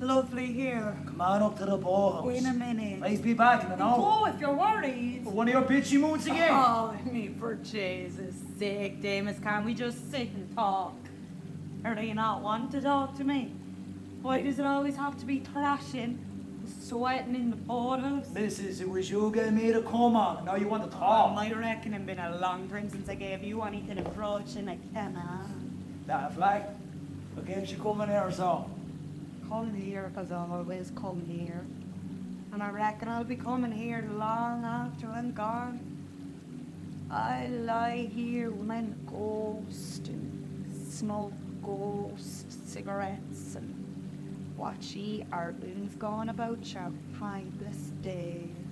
Lovely here. Come on up to the boathouse. Wait a minute. Please be back in an hour. Oh, if you're worried. One of your bitchy moods again. Oh, me for Jesus' sake, Damus, can we just sit and talk? Or do you not want to talk to me? Why does it always have to be clashing, sweating in the boathouse? Missus, it was you gave me to come on. Now you want to Oh, talk. I reckon it's been a long time since I gave you anything approaching a cannon. That flag. Game she coming here, so? Come here, 'cause I always come here. And I reckon I'll be coming here long after I'm gone. I lie here with my ghost and smoke ghost cigarettes and watch ye going about your mindless days.